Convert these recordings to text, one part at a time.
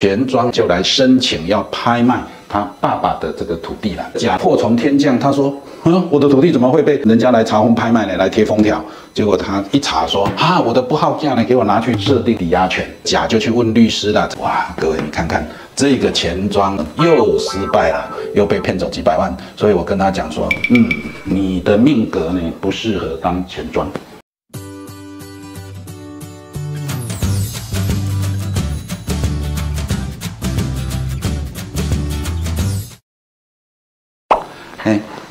田庄就来申请要拍卖他爸爸的这个土地了。甲祸从天降，他说：“嗯，我的土地怎么会被人家来查封拍卖呢？来贴封条。”结果他一查说：“啊，我的不好价呢，给我拿去设定抵押权。”甲就去问律师了。哇，各位你看看这个钱庄又失败了，又被骗走几百万。所以我跟他讲说：“嗯，你的命格呢不适合当钱庄。”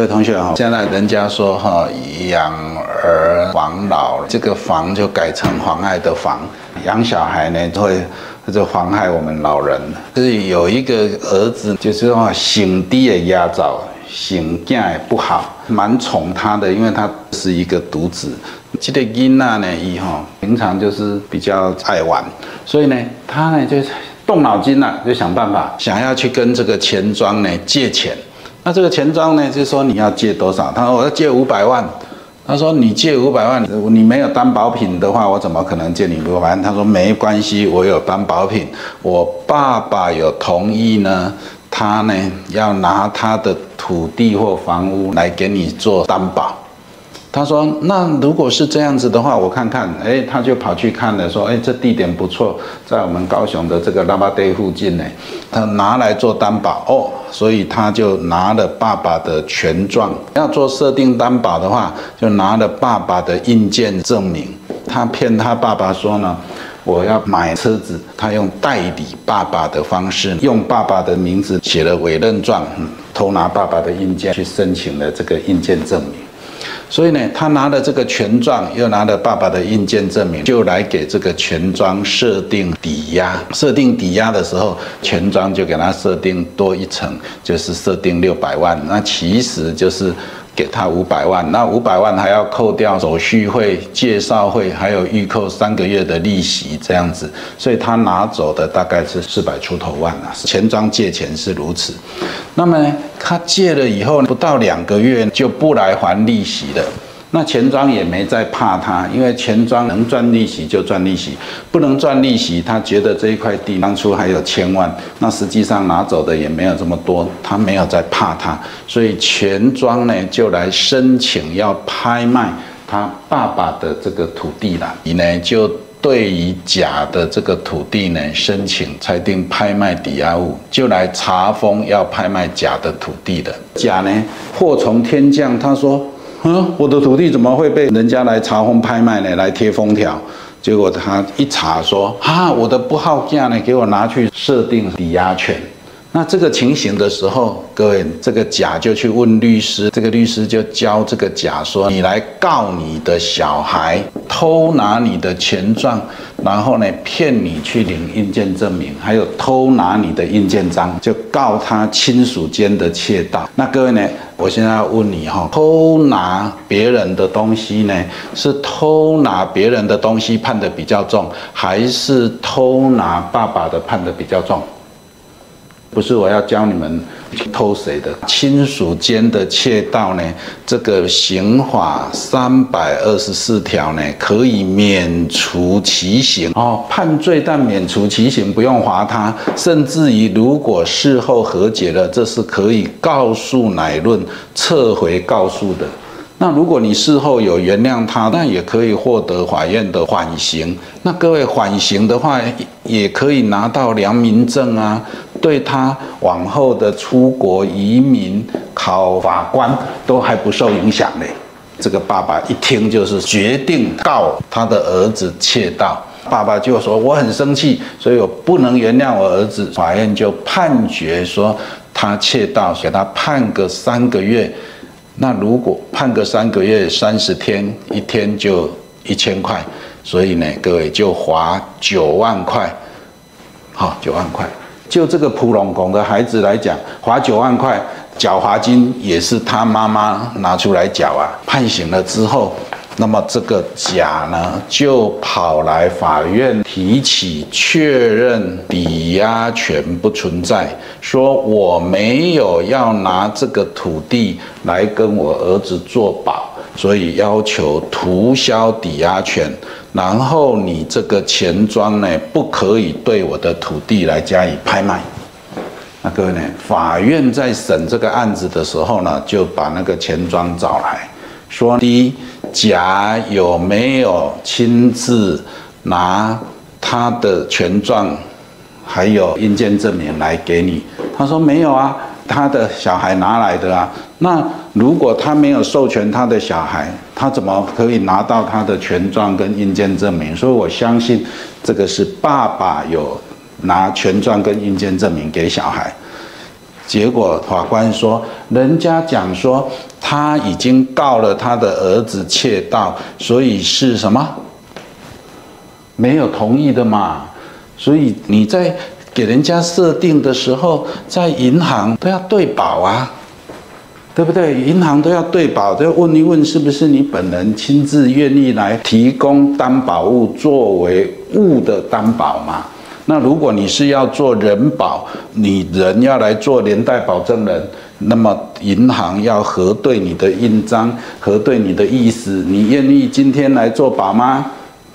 各位同学好，现在人家说哈，养儿防老，这个防就改成妨碍的防，养小孩呢会就妨害我们老人。就是有一个儿子，就是说性低的压早，性格也不好，蛮宠他的，因为他是一个独子。这个囡娜呢，以后平常就是比较爱玩，所以呢，他呢就动脑筋了，就想办法想要去跟这个钱庄呢借钱。那这个钱庄呢，就说你要借多少？他说我要借五百万。他说你借五百万，你没有担保品的话，我怎么可能借你五百万？他说没关系，我有担保品，我爸爸有同意呢，他呢要拿他的土地或房屋来给你做担保。他说：“那如果是这样子的话，我看看，哎，他就跑去看了，说，哎，这地点不错，在我们高雄的这个拉巴堆附近呢，他拿来做担保哦，所以他就拿了爸爸的权状，要做设定担保的话，就拿了爸爸的印鉴证明。他骗他爸爸说呢，我要买车子，他用代理爸爸的方式，用爸爸的名字写了委任状，偷拿爸爸的印鉴去申请了这个印鉴证明。”所以呢，他拿了这个权状，又拿了爸爸的印鉴证明，就来给这个权庄设定抵押。设定抵押的时候，权庄就给他设定多一层，就是设定六百万。那其实就是。给他五百万，那五百万还要扣掉手续费、介绍费，还有预扣三个月的利息，这样子，所以他拿走的大概是四百出头万啊。钱庄借钱是如此，那么他借了以后不到两个月就不来还利息了。那钱庄也没再怕他，因为钱庄能赚利息就赚利息，不能赚利息，他觉得这一块地当初还有千万，那实际上拿走的也没有这么多，他没有再怕他，所以钱庄呢就来申请要拍卖他爸爸的这个土地了，你呢就对于甲的这个土地呢申请裁定拍卖抵押物，就来查封要拍卖甲的土地的。甲呢祸从天降，他说。嗯，我的土地怎么会被人家来查封拍卖呢？来贴封条，结果他一查说，啊，我的不好价呢，给我拿去设定抵押权。那这个情形的时候，各位，这个甲就去问律师，这个律师就教这个甲说：“你来告你的小孩偷拿你的钱赚，然后呢骗你去领印鉴证明，还有偷拿你的印鉴章，就告他亲属间的窃盗。”那各位呢，我现在要问你哈，偷拿别人的东西呢，是偷拿别人的东西判的比较重，还是偷拿爸爸的判的比较重？不是我要教你们去偷谁的亲属间的窃盗呢？这个刑法三百二十四条呢，可以免除其刑哦，判罪但免除其刑，不用罚他，甚至于如果事后和解了，这是可以告诉乃论撤回告诉的。那如果你事后有原谅他，那也可以获得法院的缓刑。那各位缓刑的话，也可以拿到良民证啊，对他往后的出国移民、考法官都还不受影响呢。这个爸爸一听就是决定告他的儿子窃盗，爸爸就说我很生气，所以我不能原谅我儿子。法院就判决说他窃盗，给他判个三个月。那如果判个三个月三十天，一天就一千块，所以呢，各位就罚九万块，好，九万块。就这个普龙宫的孩子来讲，罚九万块，缴罚金也是他妈妈拿出来缴啊。判刑了之后。那么这个甲呢，就跑来法院提起确认抵押权不存在，说我没有要拿这个土地来跟我儿子做保，所以要求涂销抵押权，然后你这个钱庄呢，不可以对我的土地来加以拍卖。那各位呢，法院在审这个案子的时候呢，就把那个钱庄找来说：第一，甲有没有亲自拿他的权状？还有印鉴证明来给你，他说没有啊，他的小孩拿来的啊。那如果他没有授权他的小孩，他怎么可以拿到他的权状跟印鉴证明？所以我相信这个是爸爸有拿权状跟印鉴证明给小孩。结果法官说，人家讲说他已经告了他的儿子窃盗，所以是什么？没有同意的嘛。所以你在给人家设定的时候，在银行都要对保啊，对不对？银行都要对保，都要问一问是不是你本人亲自愿意来提供担保物作为物的担保嘛？那如果你是要做人保，你人要来做连带保证人，那么银行要核对你的印章，核对你的意思，你愿意今天来做保吗？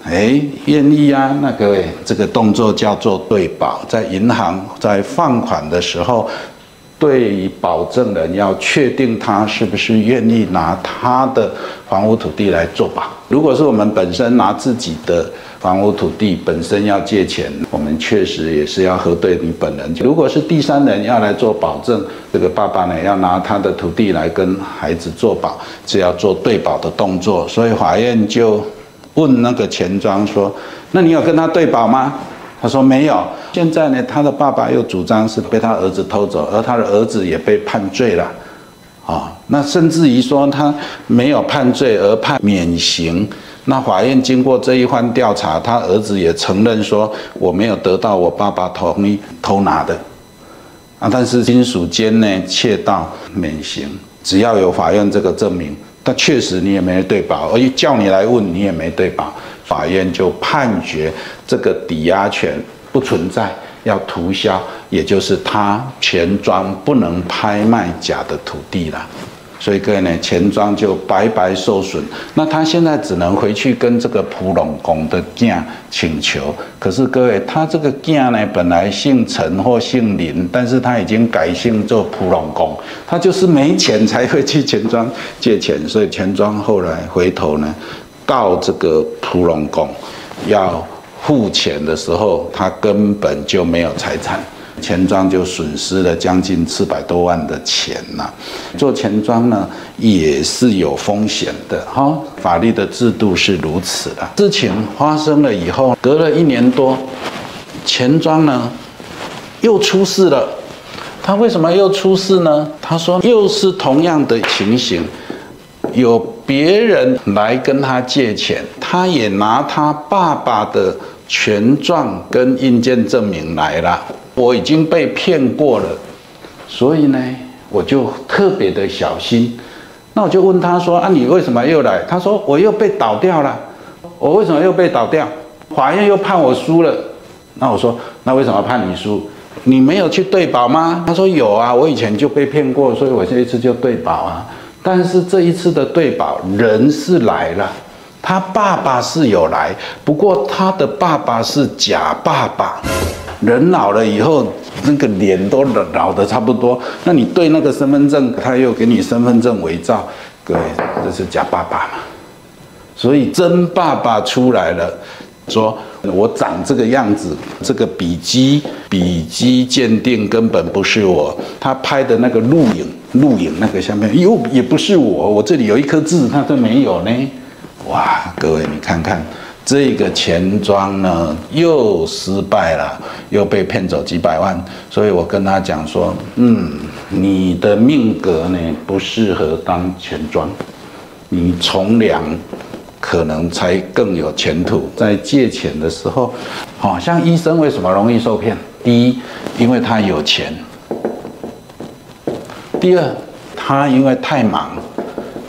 哎，愿意啊！那各位，这个动作叫做对保，在银行在放款的时候，对于保证人要确定他是不是愿意拿他的房屋土地来做保。如果是我们本身拿自己的房屋土地本身要借钱，我们确实也是要核对你本人。如果是第三人要来做保证，这个爸爸呢要拿他的土地来跟孩子做保，是要做对保的动作，所以法院就。问那个钱庄说：“那你有跟他对保吗？”他说：“没有。”现在呢，他的爸爸又主张是被他儿子偷走，而他的儿子也被判罪了。啊，那甚至于说他没有判罪而判免刑。那法院经过这一番调查，他儿子也承认说：“我没有得到我爸爸同意偷拿的。”啊，但是亲属间呢，窃盗免刑，只要有法院这个证明。但确实你也没对保，而且叫你来问你也没对保，法院就判决这个抵押权不存在，要涂销，也就是他钱庄不能拍卖假的土地了。所以各位呢，钱庄就白白受损。那他现在只能回去跟这个蒲龙公的囝请求。可是各位，他这个囝呢，本来姓陈或姓林，但是他已经改姓做蒲龙公，他就是没钱才会去钱庄借钱。所以钱庄后来回头呢，告这个蒲龙公，要付钱的时候，他根本就没有财产。钱庄就损失了将近四百多万的钱呐。做钱庄呢也是有风险的哈，法律的制度是如此的。事情发生了以后，隔了一年多，钱庄呢又出事了。他为什么又出事呢？他说又是同样的情形，有别人来跟他借钱，他也拿他爸爸的权状跟印鉴证明来了。我已经被骗过了，所以呢，我就特别的小心。那我就问他说：“啊，你为什么又来？”他说：“我又被倒掉了。”我为什么又被倒掉？法院又判我输了。那我说：“那为什么判你输？你没有去对保吗？”他说：“有啊，我以前就被骗过，所以我这一次就对保啊。但是这一次的对保人是来了，他爸爸是有来，不过他的爸爸是假爸爸。”人老了以后，那个脸都老老的差不多。那你对那个身份证，他又给你身份证伪造，各位，这是假爸爸嘛？所以真爸爸出来了，说我长这个样子，这个笔迹笔迹鉴定根本不是我，他拍的那个录影录影那个相片又也不是我，我这里有一颗痣，他都没有呢。哇，各位你看看。这个钱庄呢又失败了，又被骗走几百万，所以我跟他讲说，嗯，你的命格呢不适合当钱庄，你从良可能才更有前途。在借钱的时候，好像医生为什么容易受骗？第一，因为他有钱；第二，他因为太忙，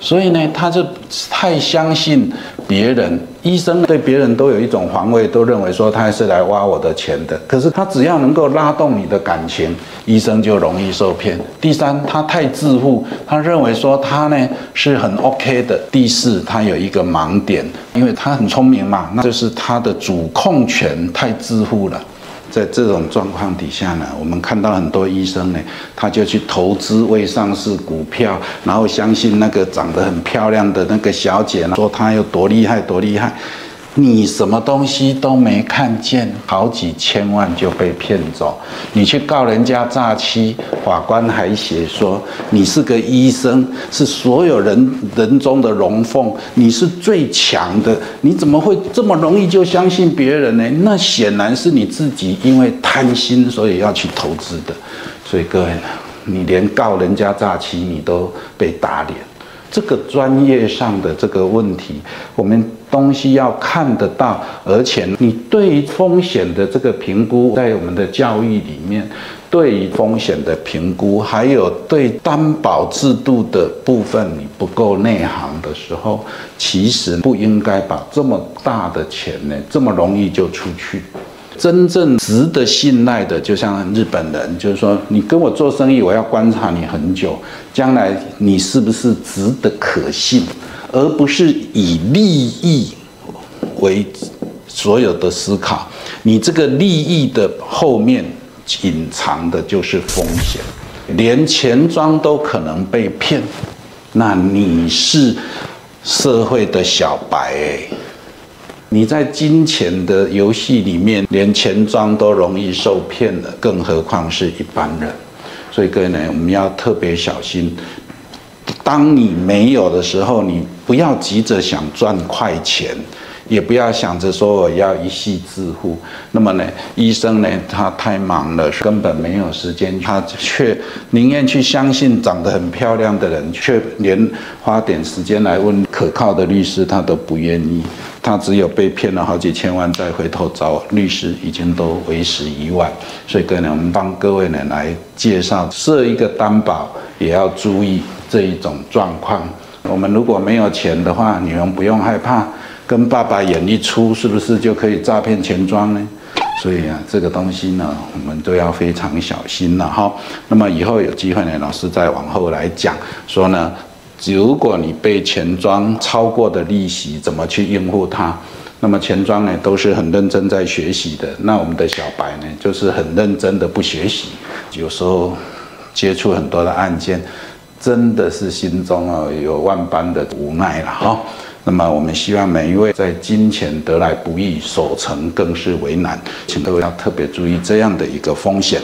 所以呢，他就太相信别人。医生对别人都有一种防卫，都认为说他是来挖我的钱的。可是他只要能够拉动你的感情，医生就容易受骗。第三，他太自负，他认为说他呢是很 OK 的。第四，他有一个盲点，因为他很聪明嘛，那就是他的主控权太自负了。在这种状况底下呢，我们看到很多医生呢，他就去投资未上市股票，然后相信那个长得很漂亮的那个小姐呢，说她有多厉害多厉害。你什么东西都没看见，好几千万就被骗走。你去告人家诈欺，法官还写说你是个医生，是所有人人中的龙凤，你是最强的。你怎么会这么容易就相信别人呢？那显然是你自己因为贪心，所以要去投资的。所以各位，你连告人家诈欺你都被打脸。这个专业上的这个问题，我们东西要看得到，而且你对于风险的这个评估，在我们的教育里面，对于风险的评估，还有对担保制度的部分，你不够内行的时候，其实不应该把这么大的钱呢，这么容易就出去。真正值得信赖的，就像日本人，就是说，你跟我做生意，我要观察你很久，将来你是不是值得可信，而不是以利益为所有的思考。你这个利益的后面隐藏的就是风险，连钱庄都可能被骗，那你是社会的小白哎。你在金钱的游戏里面，连钱庄都容易受骗了，更何况是一般人。所以各位呢，我们要特别小心。当你没有的时候，你不要急着想赚快钱。也不要想着说我要一夕致富，那么呢，医生呢，他太忙了，根本没有时间，他却宁愿去相信长得很漂亮的人，却连花点时间来问可靠的律师，他都不愿意。他只有被骗了好几千万，再回头找律师，已经都为时已晚。所以，各位，我们帮各位呢来介绍，设一个担保也要注意这一种状况。我们如果没有钱的话，你们不用害怕。跟爸爸演一出，是不是就可以诈骗钱庄呢？所以啊，这个东西呢，我们都要非常小心了哈。那么以后有机会呢，老师再往后来讲说呢，如果你被钱庄超过的利息，怎么去应付它？那么钱庄呢，都是很认真在学习的。那我们的小白呢，就是很认真的不学习，有时候接触很多的案件，真的是心中啊有万般的无奈了哈。那么，我们希望每一位在金钱得来不易，守成更是为难，请各位要特别注意这样的一个风险。